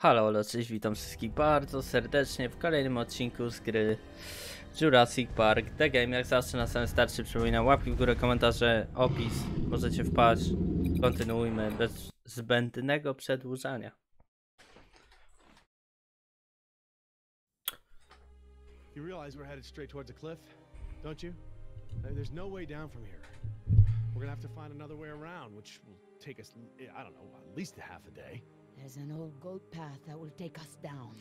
Halo, cześć, witam wszystkich bardzo serdecznie w kolejnym odcinku z gry Jurassic Park The Game. Jak zawsze na samym starcie przypominam łapki w górę, komentarze, opis, możecie wpaść. Kontynuujmy bez zbędnego przedłużania. You realize we're headed straight towards a cliff, don't you? There's no way down from here. We're gonna have to find another way around, which will take us, I don't know, at least a half a day. There's an old goat path that will take us down.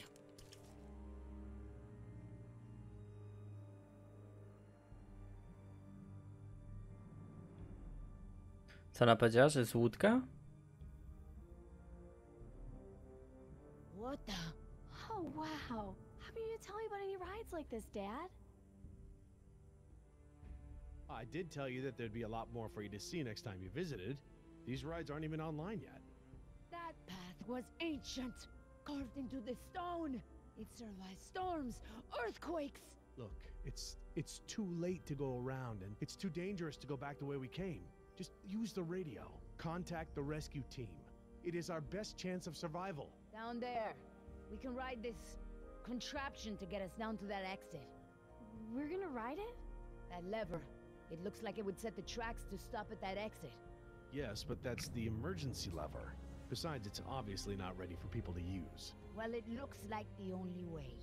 Co ona powiedziała, że jest łódka? What the? Oh, wow. How can you tell me about any rides like this, Dad? I did tell you that there'd be a lot more for you to see next time you visited. These rides aren't even online yet. That path was ancient, carved into the stone. It survived storms, earthquakes. Look, it's it's too late to go around, and it's too dangerous to go back the way we came. Just use the radio. Contact the rescue team. It is our best chance of survival. Down there, we can ride this contraption to get us down to that exit. We're gonna ride it? That lever. It looks like it would set the tracks to stop at that exit. Yes, but that's the emergency lever. Besides, it's obviously not ready for people to use. Well, it looks like the only way.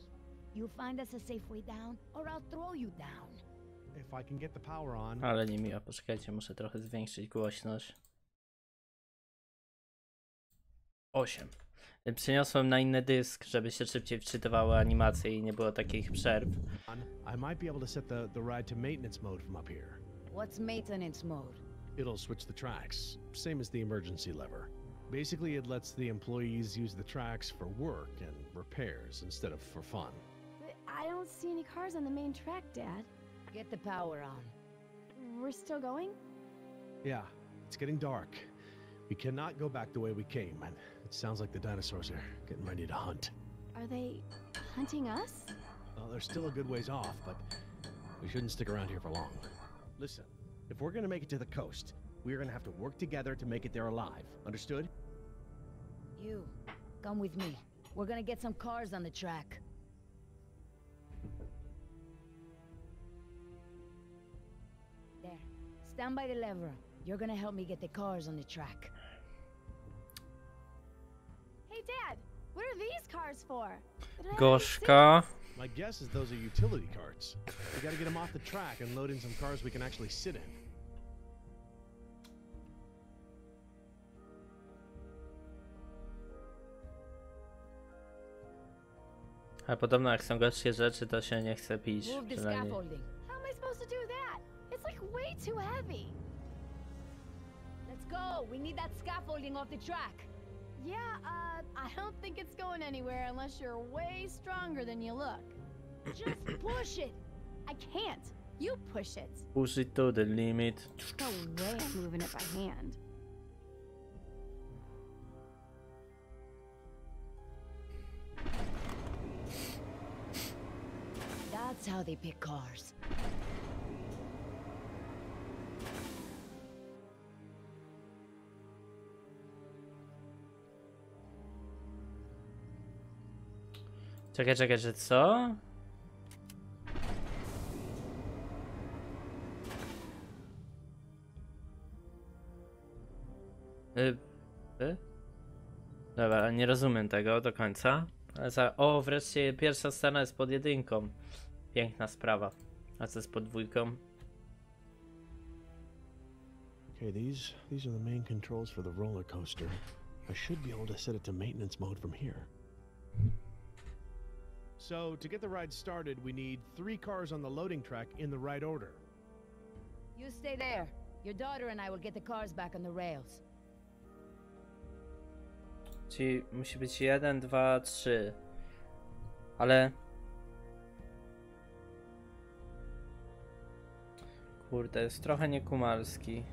You find us a safe way down, or I'll throw you down. If I can get the power on, Ale nie miła, poczekajcie, muszę trochę zwiększyć głośność. 8. Przeniosłem na inny dysk, żeby się szybciej wczytywały animacje i nie było takich przerw. I might be able to set the, the ride to maintenance mode from up here. What's maintenance mode? It'll switch the tracks, same as the emergency lever. Basically, it lets the employees use the tracks for work and repairs instead of for fun. But I don't see any cars on the main track, Dad. Get the power on. We're still going? Yeah, it's getting dark. We cannot go back the way we came, and it sounds like the dinosaurs are getting ready to hunt. Are they hunting us? Well, they're still a good ways off, but we shouldn't stick around here for long. Listen, if we're gonna make it to the coast, we're gonna have to work together to make it there alive. Understood? You, come with me. We're gonna get some cars on the track. There. Stand by the lever. You're gonna help me get the cars on the track. Hey, Dad, what are these cars for? They don't have any Gorzka. My guess is those are utility carts. We gotta get them off the track and load in some cars we can actually sit in. A podobno jak są gorzkie rzeczy, to się nie chce pić. Przynajmniej. scaffolding. How am I do that? It's like way too heavy. Let's go. We need that scaffolding off the track. Yeah, uh, I don't think it's going anywhere unless you're way stronger than you look. Just push it. I can't. You push it. Push it to the limit. No way I'm moving it by hand. How they pick cars. Czekaj, czekaj, że co? Y, y? Dobra, nie rozumiem tego do końca. O, wreszcie pierwsza scena jest pod jedynką. Piękna sprawa. A co z podwójką? Okay, these these are the main controls for the roller coaster. I should be able to set it to maintenance mode from here. So, to get the ride started, we need three cars on the loading track in the right order. You stay there. Your daughter and I will get the cars back on the rails. Czyli musi być jeden, dwa, trzy. Ale... kurde, jest trochę niekumalski.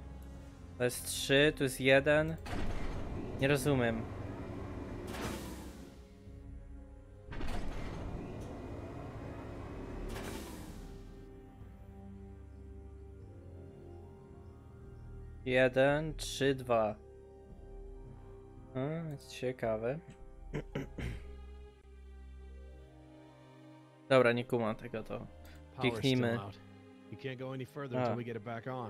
To jest 3, tu jest 1. Nie rozumiem. Jeden, trzy, dwa. Hmm, ciekawe. Dobra, nie kumam tego to. Kliknijmy. Out. You can't go any further Ah. until we get it back on.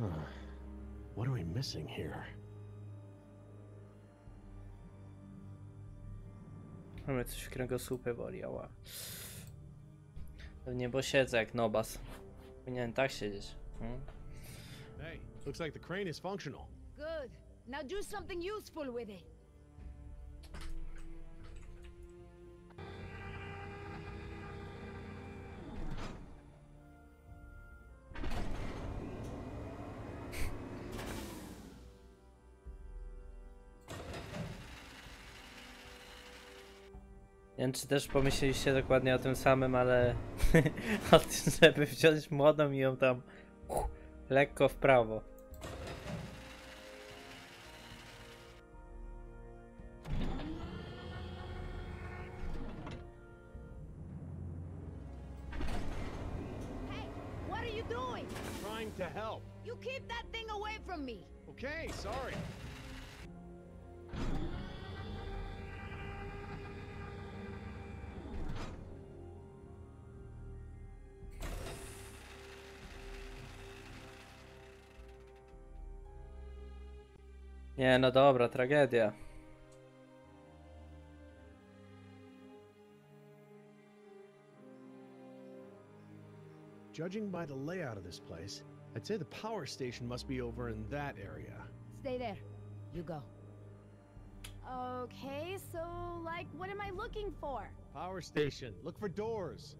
Huh. What are we missing here? mamy coś w kręgosłupie boli, ała. Pewnie bo siedzę jak nobas. Powinienem tak siedzieć. Hmm? Hey, looks like the crane is functional. Good. Now do something useful with it. Nie wiem, czy też pomyśleliście dokładnie o tym samym, ale o tym, żeby wziąć młodą i ją tam lekko w prawo. Nie, no dobra, tragedia. Judging by the layout of this place, I'd say the power station must be over in that area. Stay there. You go. Okay, so, like, what am I looking for? Power station. Look for doors.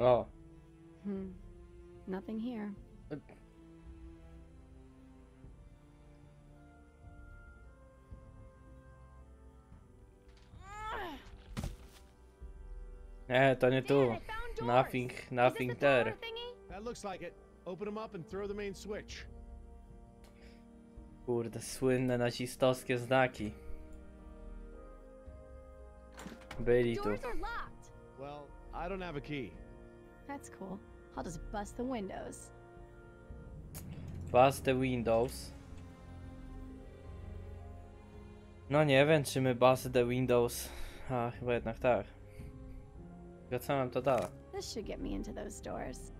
O, Hmm. Nothing here. nie, to nie Dad, tu. I found doors. Nothing, nothing the there. That looks like it. Open them up and throw the main switch. Kurde, słynne nazistowskie znaki. Byli tu. Doors are locked. Well, I don't have a key. That's cool. I'll just bust the windows. Bust the windows. No nie wiem, czy my bust the windows. A, chyba jednak tak. Nam to da? This should get me into those doors.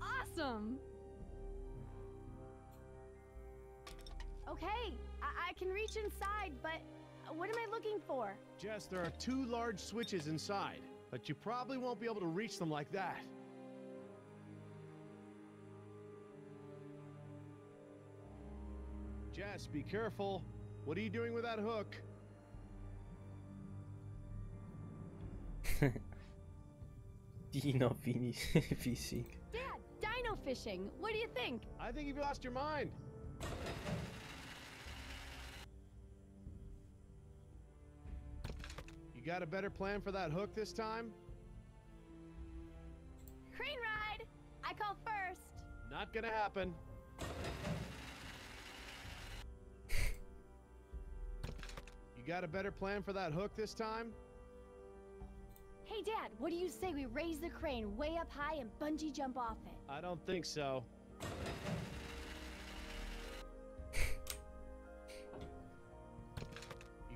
Awesome! Okay, I, I can reach inside, but what am I looking for? Jess, there are two large switches inside, but you probably won't be able to reach them like that. Jess, be careful. What are you doing with that hook? Dino fini- fishing. Dad, dino fishing. What do you think? I think you've lost your mind. Got a better plan for that hook this time? Crane ride! I call first. Not gonna happen. You got a better plan for that hook this time? Hey, Dad, what do you say we raise the crane way up high and bungee jump off it? I don't think so.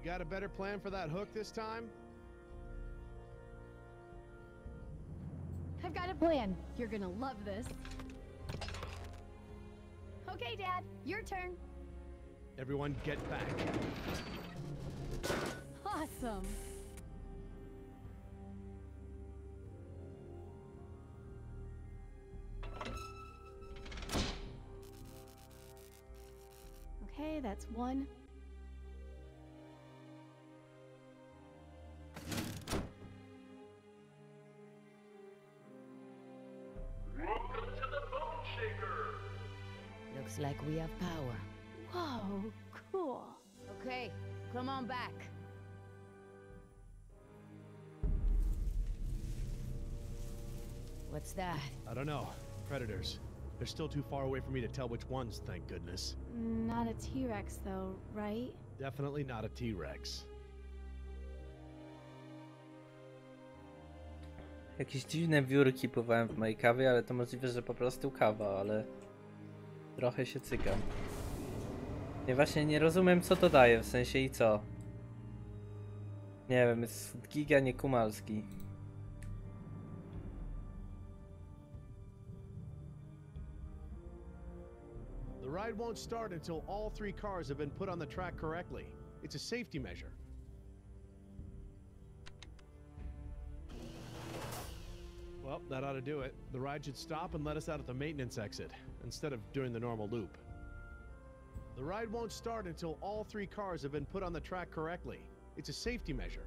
You got a better plan for that hook this time? I've got a plan. You're gonna love this. Okay, Dad, your turn. Everyone get back. Awesome. Okay, that's one. like we have power. Whoa, cool. Okay, come on back. What's that? I don't know. Predators. They're still too far away for me to tell which ones, thank goodness. Not a T-Rex, though, right? Definitely not a T-Rex. Jakieś dziwne wiórki pływają w mojej kawie, ale to możliwe, że po prostu kawa, ale... trochę się cykam. Nie właśnie nie rozumiem co to daje, w sensie i co. Nie wiem, jest giga niekumalski. The ride won't start until all three cars have been put on the track correctly. It's a safety measure. Well, that ought to do it. The ride should stop and let us out at the maintenance exit, instead of doing the normal loop. The ride won't start until all three cars have been put on the track correctly. It's a safety measure.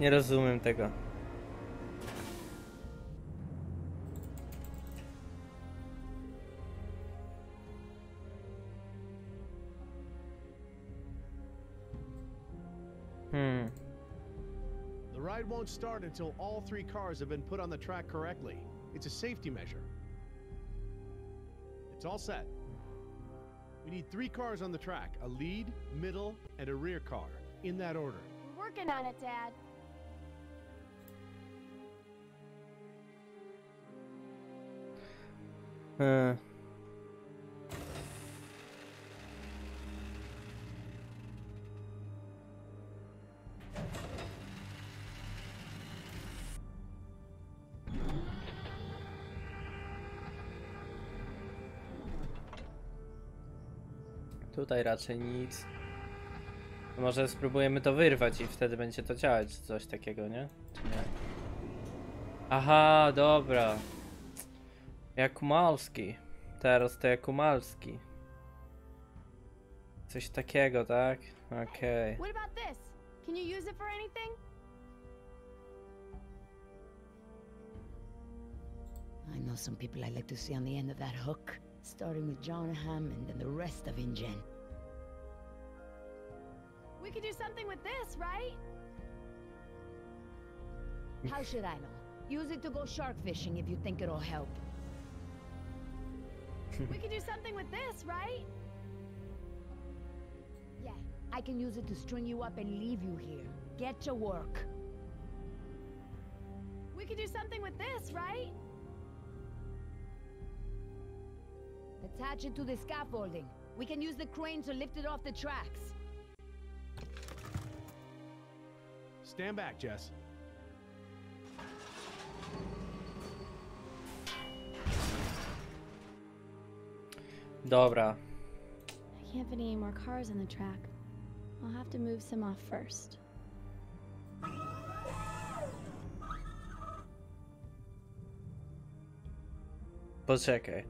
Nie rozumiem tego. Start until all three cars have been put on the track correctly. It's a safety measure. It's all set. We need three cars on the track a lead, middle, and a rear car. In that order. We're working on it, Dad. E. Tutaj raczej nic. Może spróbujemy to wyrwać i wtedy będzie to działać, coś takiego, nie? Czy nie? Aha, dobra. Jakumalski. Teraz to Jakumalski. Coś takiego, tak? Okej. What about this? Can you use it for anything? I know some people I like to see on the end of that hook, starting with John Hammond and the rest of InGen. We could do something with this, right? How should I know? Use it to go shark fishing if you think it'll help. we could do something with this, right? Yeah, I can use it to string you up and leave you here. Get to work. We could do something with this, right? Attach it to the scaffolding. We can use the crane to lift it off the tracks. Stand back, Jess. Dobra. I can't fit any more cars on the track. I'll have to move some off first. Poczekaj.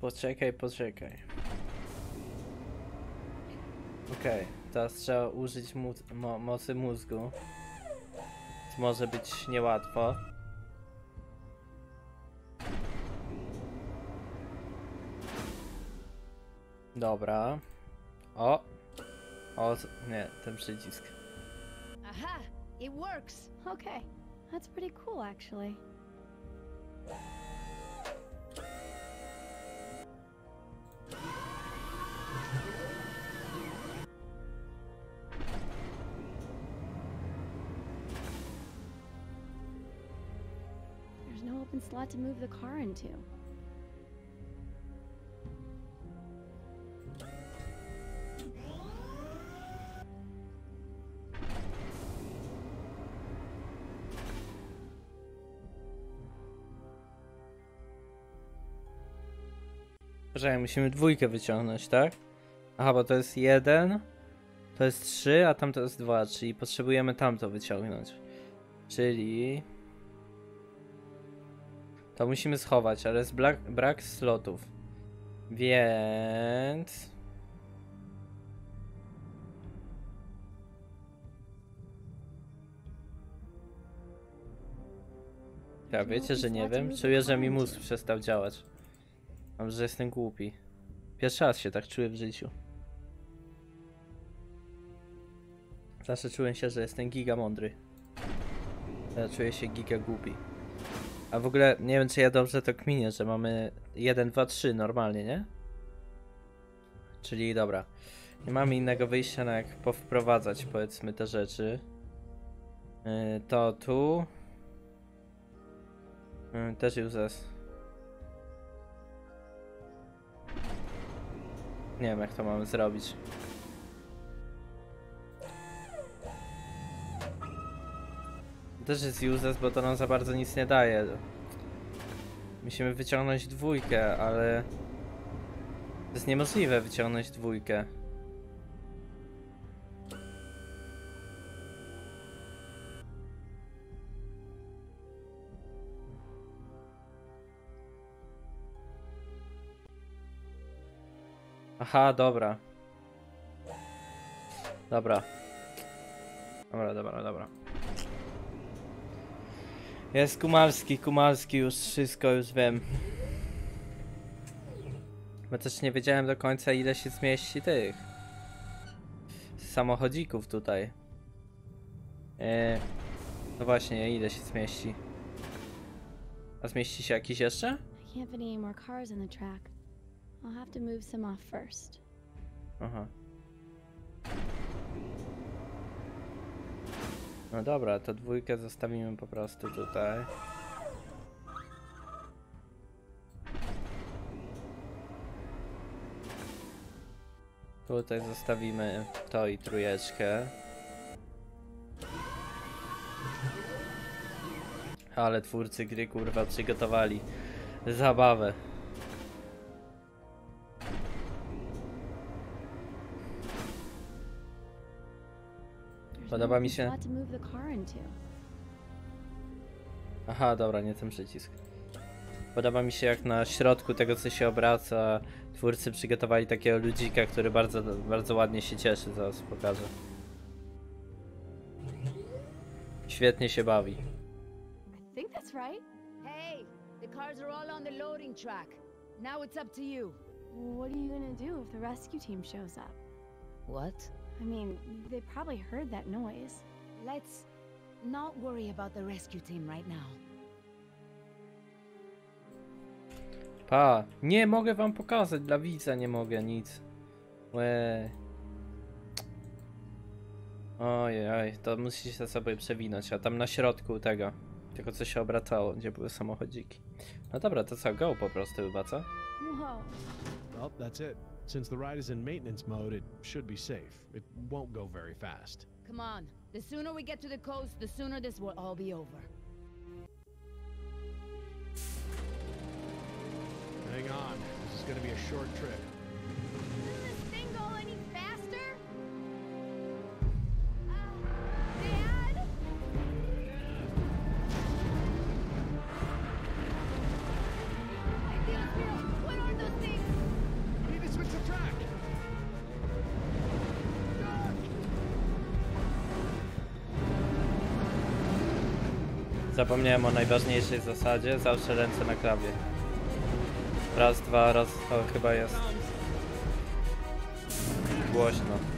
Poczekaj, poczekaj. Okej, teraz trzeba użyć móz- mo mocy mózgu. To może być niełatwo. Dobra. O! O, nie, ten przycisk. Aha! It works! Okay, that's pretty cool, actually. Open slot to move the car into. Poczekaj, musimy dwójkę wyciągnąć, tak? Aha, bo to jest jeden, to jest trzy, a tam to jest dwa, czyli potrzebujemy tamto wyciągnąć. Czyli... To musimy schować, ale jest brak, brak slotów. Więc... Ja wiecie, że nie wiem? Czuję, że mi mózg przestał działać. Mam, że jestem głupi. Pierwszy raz się tak czuję w życiu. Zawsze czułem się, że jestem giga mądry. Teraz czuję się giga głupi. A w ogóle nie wiem, czy ja dobrze to kminię, że mamy 1, 2, 3 normalnie, nie? Czyli dobra. Nie mamy innego wyjścia, na jak powprowadzać powiedzmy te rzeczy. Yy, to tu. Yy, też uses. Nie wiem jak to mamy zrobić. Też jest useless, bo to nam za bardzo nic nie daje. Musimy wyciągnąć dwójkę, ale... To jest niemożliwe wyciągnąć dwójkę. Aha, dobra. Dobra. Dobra, dobra, dobra. Jest Kumalski, Kumalski, już wszystko już wiem. Bo też nie wiedziałem do końca ile się zmieści tych samochodzików tutaj. E, no właśnie, ile się zmieści? A zmieści się jakiś jeszcze? I No dobra, to dwójkę zostawimy po prostu tutaj. Tutaj zostawimy to i trójeczkę. Ale twórcy gry kurwa przygotowali zabawę. Podoba mi się-. Aha, dobra, nie ten przycisk. Podoba mi się jak na środku tego co się obraca twórcy przygotowali takiego ludzika, który bardzo, bardzo ładnie się cieszy, zaraz pokażę. Świetnie się bawi. I think that's right. Hey, the cars are all on the loading track. Now it's up to you. What are you gonna do if the rescue team shows up? What? I mean, they probably heard that noise. Let's not worry about the rescue team right now. Pa, nie mogę wam pokazać, dla widza nie mogę nic. Łe. Ojej, oj, to musicie sobie przewinąć, a tam na środku tego, tego co się obracało, gdzie były samochodziki. No dobra, to co, go po prostu chyba, co? Whoa. Well, that's it. Since the ride is in maintenance mode, it should be safe. It won't go very fast. Come on. The sooner we get to the coast, the sooner this will all be over. Hang on. This is going to be a short trip. Zapomniałem o najważniejszej zasadzie, zawsze ręce na klawie. Raz, dwa, raz, to chyba jest głośno.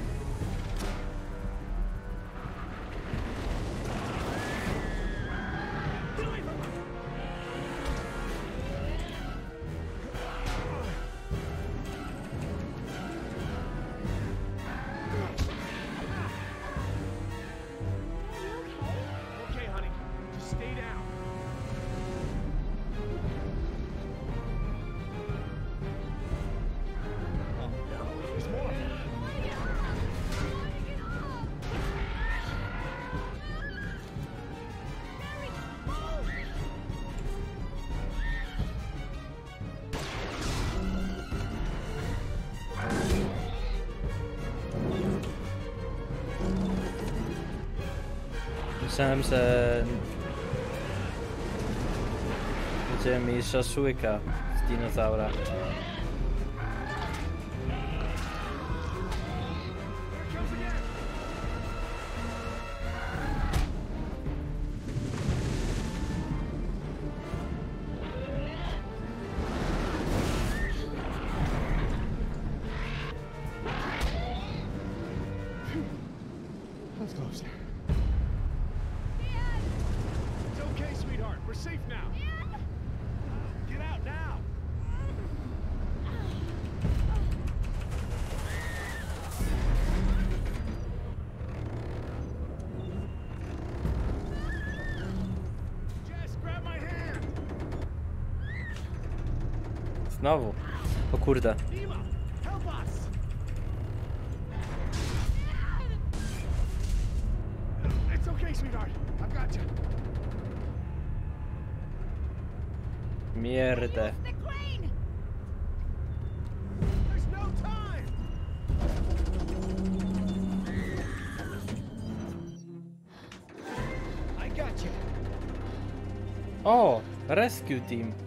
Że będziemy mieli szaszłyka z dinozaura. Got you. O! Rescue Team.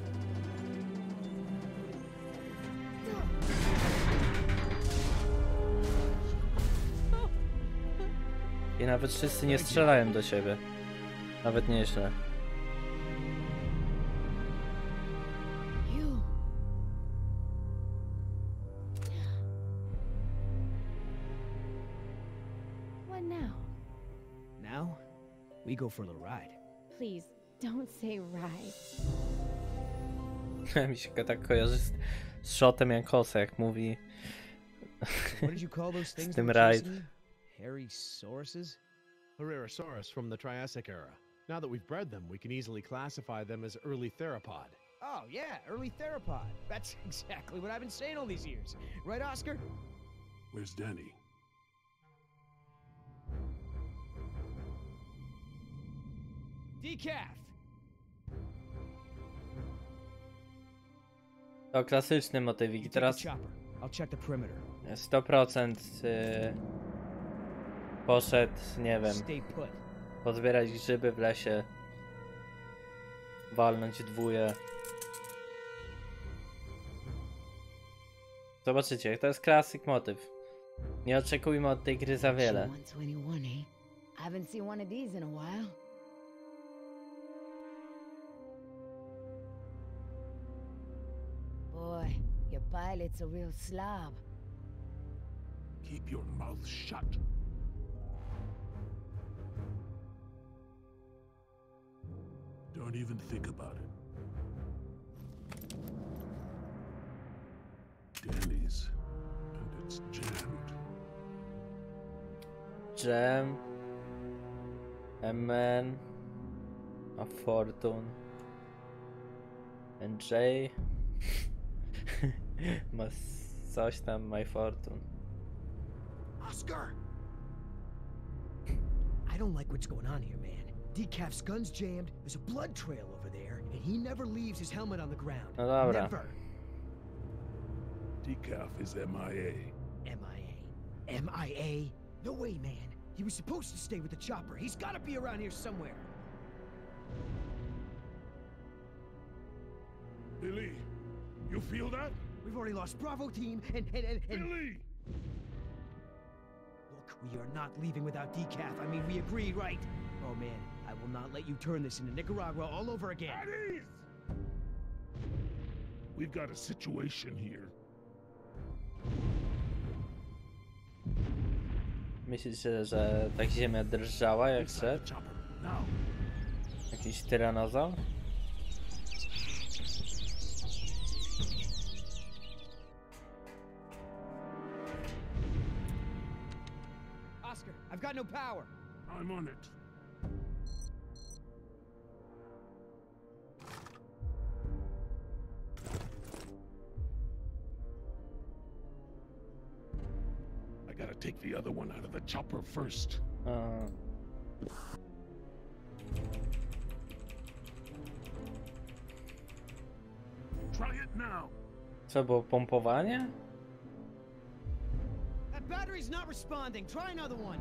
Nawet wszyscy nie strzelają do siebie. Nawet nieźle. We go for the ride. Please, don't say ride. Mi się tak kojarzy z, z shotem Jankosa, jak mówi. Things? tym ride. Chasing you? Herrerasaurus from the Triassic era. Now that we've bred them, we can easily classify them as early theropod. Oh, yeah, early theropod. That's exactly what I've been saying all these years. Right, Oscar? Where's Danny? Decaf! To klasyczny motywik. You I take the teraz chopper. I'll check the perimeter. 100% y, poszedł, nie wiem, pozbierać grzyby w lesie, walnąć dwóje. Zobaczycie, to jest klasyk motyw. Nie oczekujmy od tej gry za wiele. 121, eh? Boy, your pilot's a real slob. Keep your mouth shut. Don't even think about it. Danny's, and it's jammed. Jam, a man, a fortune, and Jay ma coś tam, my fortune. Oscar! I don't like what's going on here, man. Decaf's gun's jammed, there's a blood trail over there, and he never leaves his helmet on the ground. No dobra. Never. Decaf is MIA. MIA. MIA? No way, man. He was supposed to stay with the chopper. He's gotta be around here somewhere. Billy, you feel that? We've already lost Bravo team, and and and, and Billy! Look, we are not leaving without decaf. I mean, we agreed, right? Oh man, I will not let you turn this into Nicaragua all over again. At ease! We've got a situation here. Myślicie, że tak ziemia drżała jak Inside the szedł? chopper, now. Jakiś tyranozał? Got no power. I'm on it. I gotta take the other one out of the chopper first. A, Try it now. co było pompowanie? That battery's not responding. Try another one.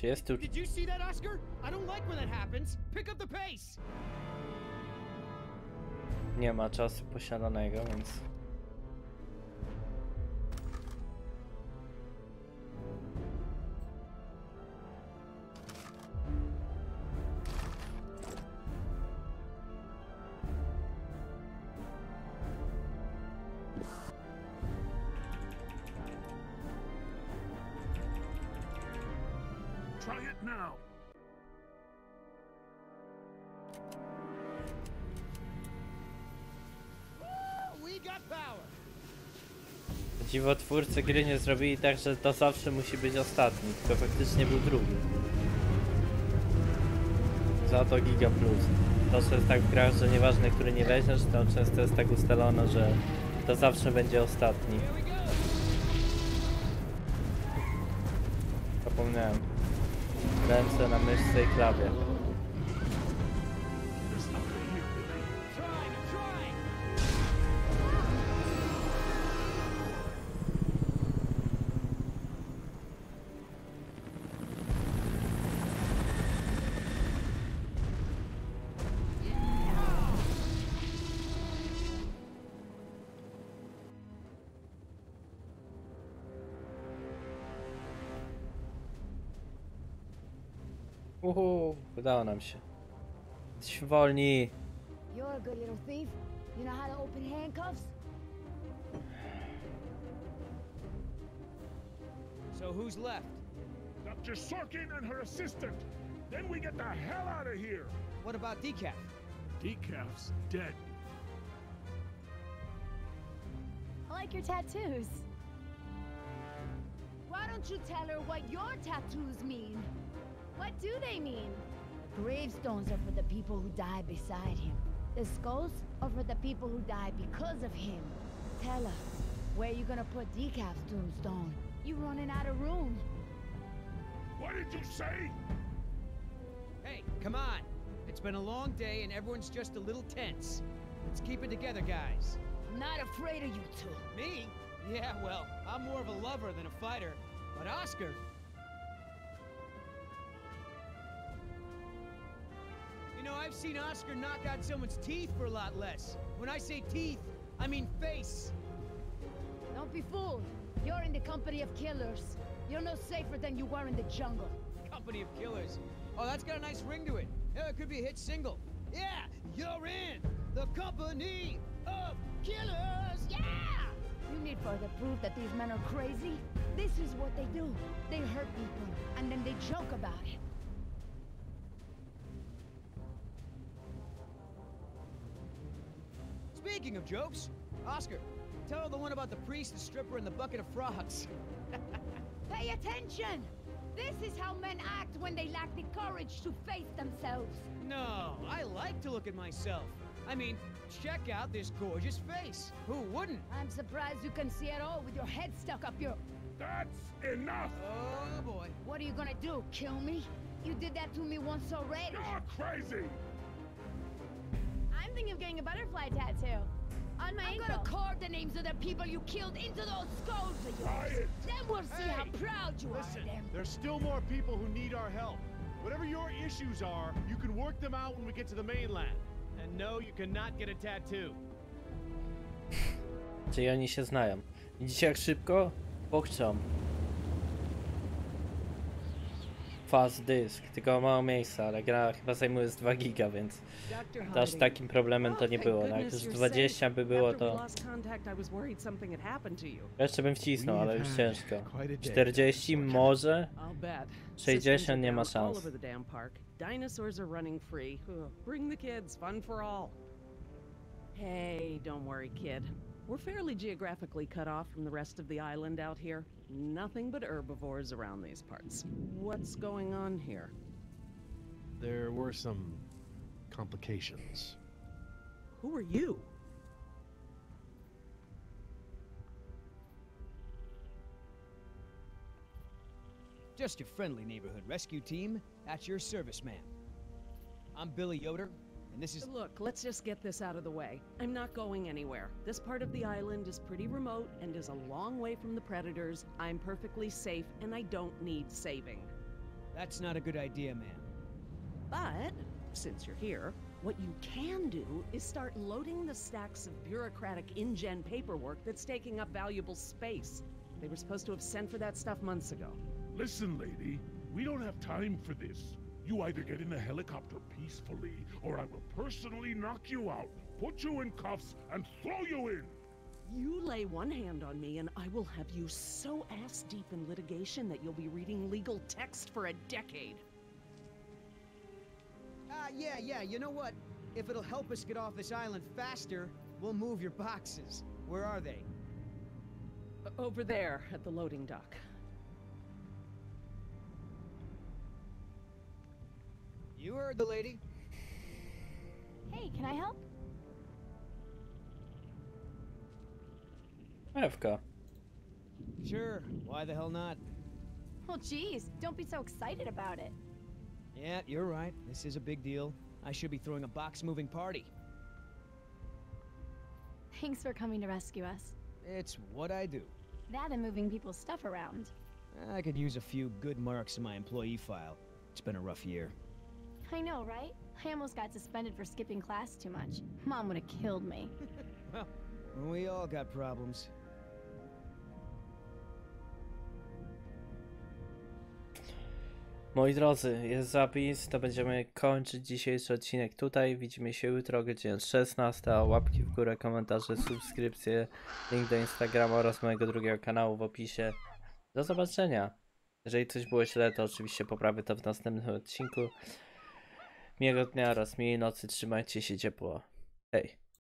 Czy jest tu... Did you see that, Oscar? I don't like when that happens. Pick up the pace. Nie ma czasu posiadanego, więc... Dziwotwórcy gry nie zrobili tak, że to zawsze musi być ostatni, tylko faktycznie był drugi. Za to Giga Plus. To, że jest tak w grach, że nieważne, który nie weźmiesz, to często jest tak ustalone, że to zawsze będzie ostatni. Zapomniałem. Ręce na myszce i klawie. Udało nam się. Jesteśmy wolni. You're a little thief. You know how to open handcuffs? So who's left? Dr. Sorkin and her assistant. Then we get the hell out of here. What about Decaf? Decaf's dead. I like your tattoos. Why don't you tell her what your tattoos mean? What do they mean? Gravestones are for the people who die beside him. The skulls are for the people who die because of him. Tell us, where you gonna put Decaf's tombstone? You running out of room. What did you say? Hey, come on. It's been a long day and everyone's just a little tense. Let's keep it together, guys. I'm not afraid of you two. Me? Yeah, well, I'm more of a lover than a fighter. But Oscar. You know, I've seen Oscar knock out someone's teeth for a lot less. When I say teeth, I mean face. Don't be fooled. You're in the company of killers. You're no safer than you were in the jungle. Company of Killers. Oh, that's got a nice ring to it. Yeah, it could be a hit single. Yeah, you're in the Company of Killers. Yeah! You need further proof that these men are crazy? This is what they do. They hurt people, and then they joke about it. Speaking of jokes, Oscar, tell the one about the priest, the stripper, and the bucket of frogs. Pay attention! This is how men act when they lack the courage to face themselves. No, I like to look at myself. I mean, check out this gorgeous face. Who wouldn't? I'm surprised you can see at all with your head stuck up your... That's enough. Oh boy. What are you gonna do, kill me? You did that to me once already. You're crazy. I'm thinking of getting a butterfly tattoo. On my I'm ankle. gonna carve the names of the people you killed into those skulls of yours. it. Then we'll see how proud you are of them. there's still more people who need our help. Whatever your issues are, you can work them out when we get to the mainland. And no, you cannot get a tattoo. Czyli oni się znają. Widzicie jak szybko? Pokczą. Fast disk, tylko mało miejsca, ale gra chyba zajmuje z 2 giga, więc aż takim problemem to Oh, nie thank było. No, jak już you're 20 safe. by było, to jeszcze bym wcisnął, ale już ciężko. had quite a day, 40 Dr. może? I'll bet. 60 Systems are nie ma szans. Dinosaurs are running free. Bring the kids, fun for all. Hey, don't worry, kid. We're fairly geographically cut off from the rest of the island out here. Nothing but herbivores around these parts. What's going on here? There were some complications. Who are you? Just your friendly neighborhood rescue team at your service, ma'am. I'm Billy Yoder, and this is. Look, let's just get this out of the way. I'm not going anywhere. This part of the island is pretty remote and is a long way from the predators. I'm perfectly safe and I don't need saving. That's not a good idea, ma'am. But, since you're here, what you can do is start loading the stacks of bureaucratic InGen paperwork that's taking up valuable space. They were supposed to have sent for that stuff months ago. Listen, lady, we don't have time for this. You either get in the helicopter peacefully, or I will personally knock you out, put you in cuffs, and throw you in. You lay one hand on me, and I will have you so ass deep in litigation that you'll be reading legal text for a decade. Ah, yeah, yeah, you know what? If it'll help us get off this island faster, we'll move your boxes. Where are they? Over there at the loading dock. You heard the lady. Hey, can I help? Ewka. Sure, why the hell not? Well, geez, don't be so excited about it. Yeah, you're right. This is a big deal. I should be throwing a box moving party. Thanks for coming to rescue us. It's what I do. That and moving people's stuff around. I could use a few good marks in my employee file. It's been a rough year. I know, right? I almost got suspended for skipping class too much. Mom would have killed me. Well, we all got problems. Moi drodzy, jest zapis, to będziemy kończyć dzisiejszy odcinek tutaj. Widzimy się jutro o godzinie 16. Łapki w górę, komentarze, subskrypcje, link do Instagrama oraz mojego drugiego kanału w opisie. Do zobaczenia. Jeżeli coś było źle, to oczywiście poprawię to w następnym odcinku. Miłego dnia oraz miłej nocy, trzymajcie się ciepło. Hej.